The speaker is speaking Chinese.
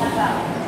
那个。